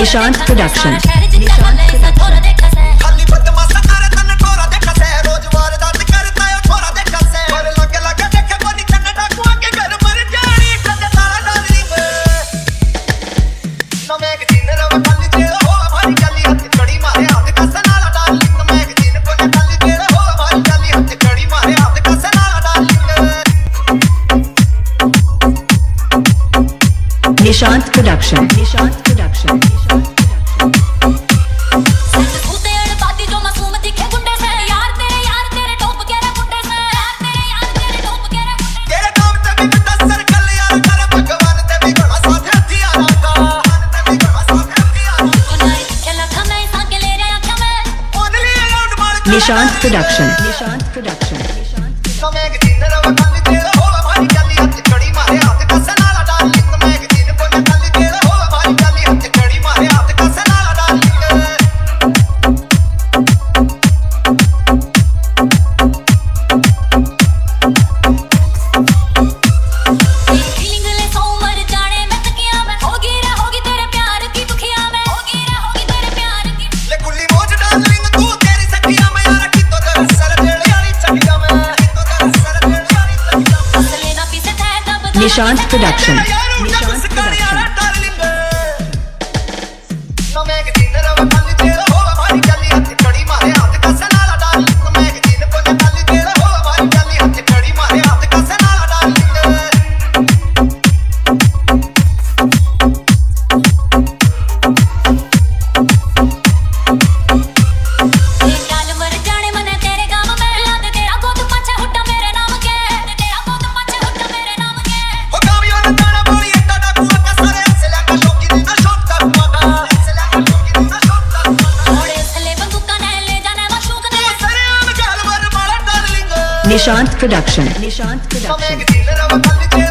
Nishant production Nishant production Nishant Nishant Production. Nishant Production. Nishant Productions. Nishant Productions. Nishant Production. Nishant Production.